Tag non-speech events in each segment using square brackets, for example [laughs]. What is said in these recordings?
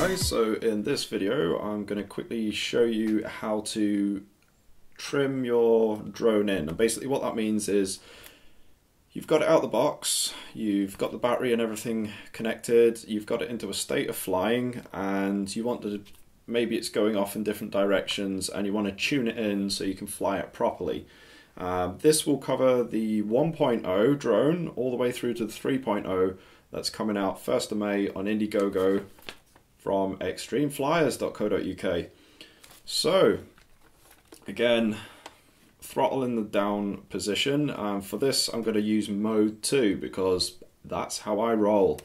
guys, so in this video I'm going to quickly show you how to trim your drone in and basically what that means is you've got it out the box, you've got the battery and everything connected, you've got it into a state of flying and you want to maybe it's going off in different directions and you want to tune it in so you can fly it properly. Um, this will cover the 1.0 drone all the way through to the 3.0 that's coming out 1st of May on Indiegogo from extremeflyers.co.uk. So, again, throttle in the down position. Um, for this, I'm going to use mode 2 because that's how I roll.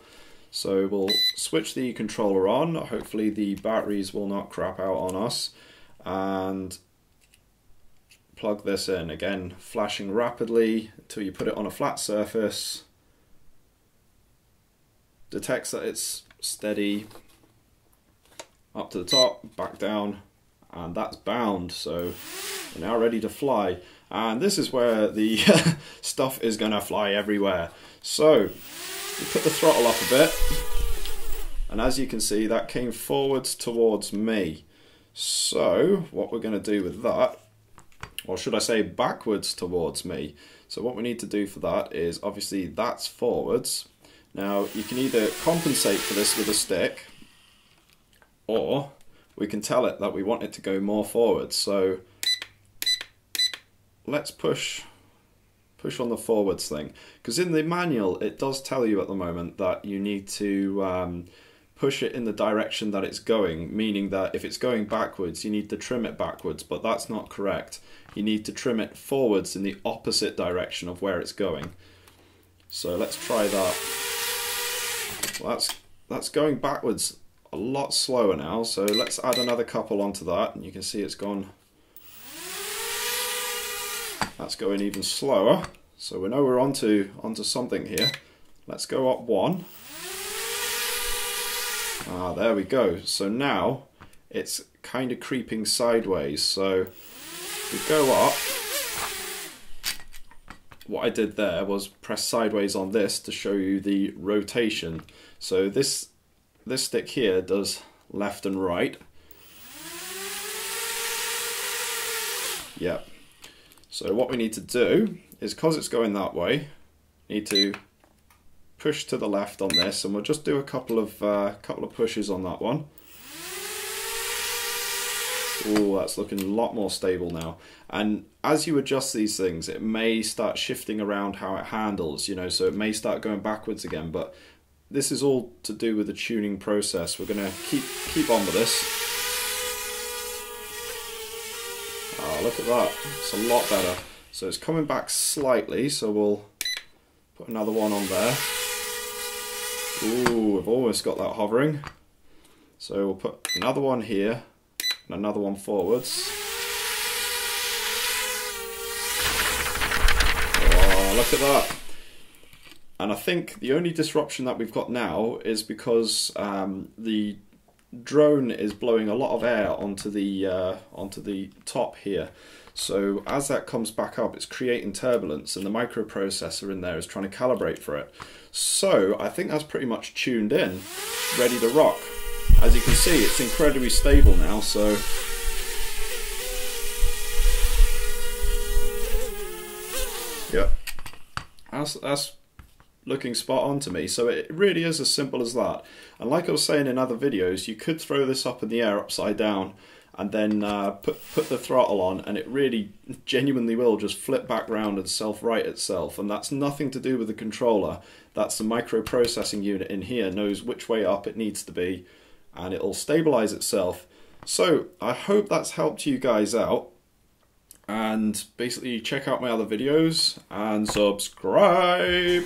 So we'll switch the controller on. Hopefully the batteries will not crap out on us. And plug this in. Again, flashing rapidly until you put it on a flat surface. Detects that it's steady, up to the top, back down, and that's bound. So we're now ready to fly. And this is where the [laughs] stuff is going to fly everywhere. So you put the throttle up a bit, and as you can see, that came forwards towards me. So what we're going to do with that, or should I say backwards towards me. So what we need to do for that is obviously that's forwards. Now you can either compensate for this with a stick or we can tell it that we want it to go more forward. So let's push push on the forwards thing. Because in the manual it does tell you at the moment that you need to um, push it in the direction that it's going meaning that if it's going backwards you need to trim it backwards but that's not correct. You need to trim it forwards in the opposite direction of where it's going. So let's try that. Well, that's that's going backwards a lot slower now. So let's add another couple onto that, and you can see it's gone. That's going even slower. So we know we're onto onto something here. Let's go up one. Ah, there we go. So now it's kind of creeping sideways. So we go up. What I did there was press sideways on this to show you the rotation. So this this stick here does left and right. Yep. So what we need to do is, because it's going that way, need to push to the left on this, and we'll just do a couple of uh, couple of pushes on that one. Oh, that's looking a lot more stable now. And as you adjust these things, it may start shifting around how it handles, you know, so it may start going backwards again, but this is all to do with the tuning process. We're going to keep keep on with this. Oh, look at that. It's a lot better. So it's coming back slightly, so we'll put another one on there. Ooh, we've almost got that hovering. So we'll put another one here and another one forwards. Oh, look at that. And I think the only disruption that we've got now is because um, the drone is blowing a lot of air onto the uh, onto the top here. So as that comes back up, it's creating turbulence, and the microprocessor in there is trying to calibrate for it. So I think that's pretty much tuned in, ready to rock. As you can see, it's incredibly stable now. So. Yeah, that's that's looking spot on to me. So it really is as simple as that. And like I was saying in other videos, you could throw this up in the air upside down and then uh, put put the throttle on, and it really genuinely will just flip back round and self-right itself. And that's nothing to do with the controller. That's the microprocessing unit in here knows which way up it needs to be, and it'll stabilize itself. So I hope that's helped you guys out and basically check out my other videos and subscribe.